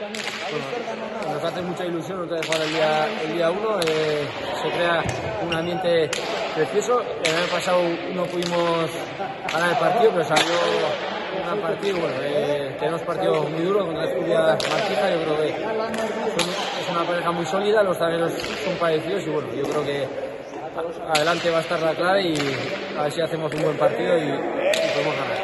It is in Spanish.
Bueno, nos hace mucha ilusión otra vez jugar el día, el día uno. eh, se crea un ambiente precioso. El año pasado no pudimos ganar el partido, pero salió un gran partido. Bueno, eh, tenemos partido muy duro contra la Escuria Martija. Yo creo que son- es una pareja muy sólida. Los zagueros son parecidos y bueno, yo creo que adelante va a estar la clave y a ver si hacemos un buen partido y, y podemos ganar.